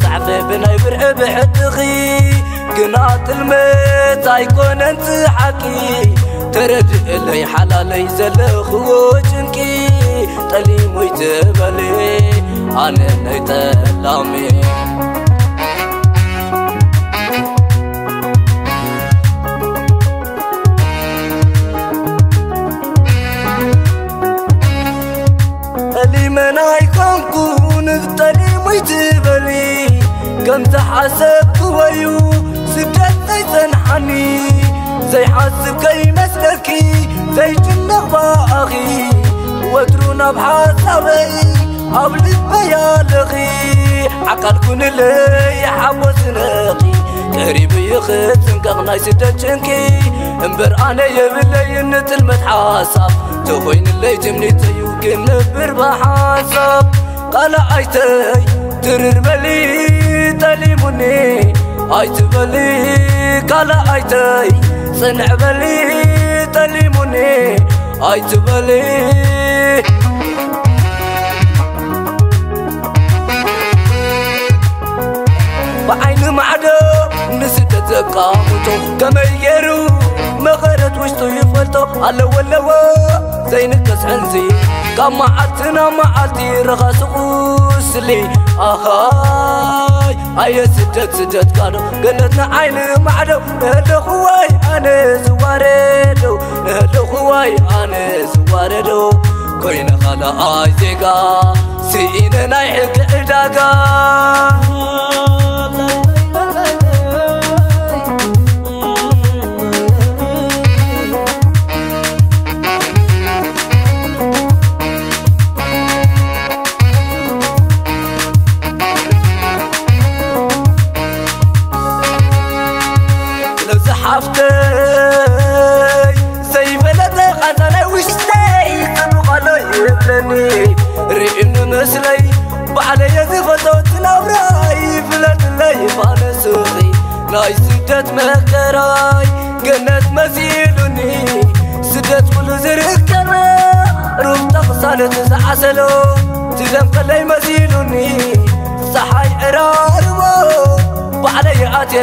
تعفي بناي برع بحدخي قناط الميت ايكون انت حكي ترد لي حلالي زلخ وجنكي طلي ويتبلي أنا نيتلامي اللي من ايكون كون طلي ويتبلي كم زي تنحني زي حاسب كي مسلكي زي جنة باغي ودرونا بحسابي قبل بيا لغي عقل كون لي حبس نقي. قريب يخت سنقغناي سدت شنكي امبر أنا يبلي نتلمت حاسب صنع بلي تليموني ايت بلي بعين معدو نسيت تقامتو كما يرو مغرت وشتو يفلتو على ولو زين الكسعنزي كما عتنا معتي رخص قوسلي اخاي اي سدت سدت كانو قلتنا عين معدو نهدو خواي أنا زواردو نهدو خواي زواردو كوين خلا اي زيقا زحفتي زي بلد غزالة وشتي كانوا غلا يبلني. رئن مسلي بعلي زفتو تناوراي بلد اللي فانا سوخي ناي سدت مكراي قنت مثيلني سدت كل زركنا روح تغسل تزعسلو تدم قلي مثيلني صحاي عراربو بعلي آتي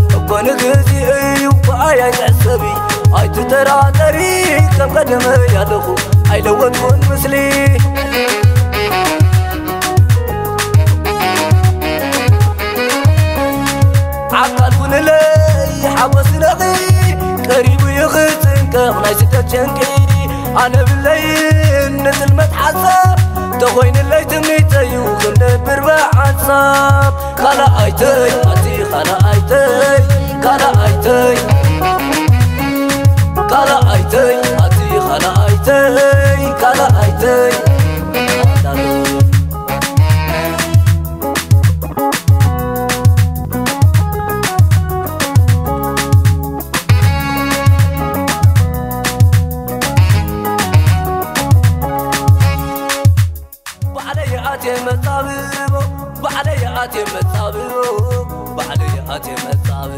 ونقذي اي وبايا تعسبي هاي تتراطري كم قدم يا دخو هاي لو تكون مثلي عقل كون لي حوس نغي قريب يغتن كغناي ستة جنكي أنا بالليل نزل متحسب تخوين اللي تمنيتي وخمنا بربع عصاب خلا ايتي خلا ايتي መጻብቦ ባዕለይ ኣትየ መጻብቦ ባዕለይ ኣትየ መጻብቦ